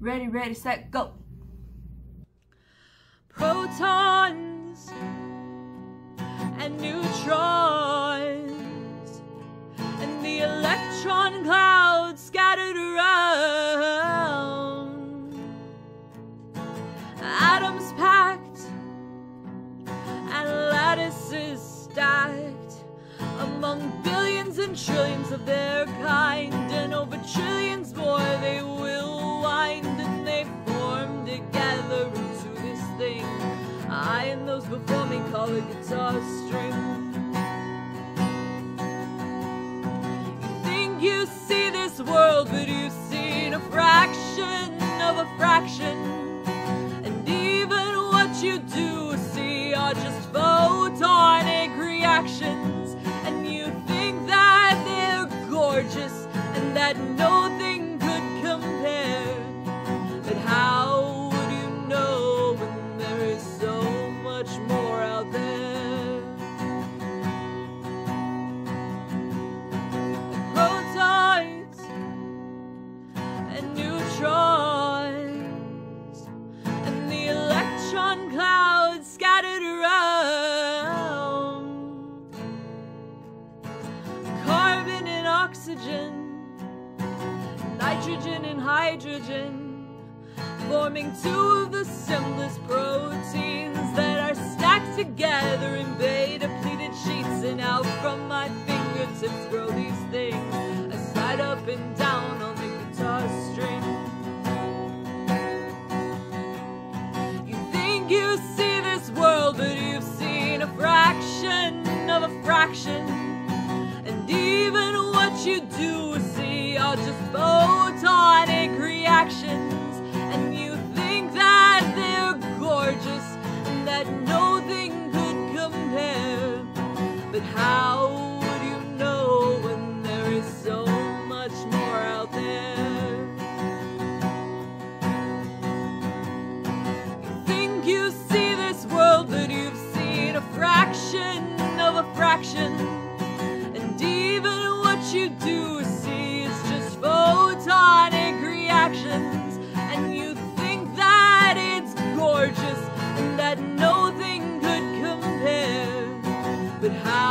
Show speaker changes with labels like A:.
A: Ready, ready, set, go.
B: Protons and neutrons and the electron clouds scattered around. Atoms packed and lattices stacked among billions and trillions of their kind, and over trillions those before me a guitar string. You think you see this world, but you've seen a fraction of a fraction. And even what you do see are just photonic reactions. And you think that they're gorgeous and that nothing clouds scattered around. Carbon and oxygen, nitrogen and hydrogen, forming two of the simplest proteins that are stacked together in beta pleated sheets. And out from my fingertips grow these things, I slide up and down you see this world, but you've seen a fraction of a fraction. And even what you do see are just photonic reactions. And you think that they're gorgeous and that nothing could compare. But how you do see is just photonic reactions, and you think that it's gorgeous and that nothing could compare. But how?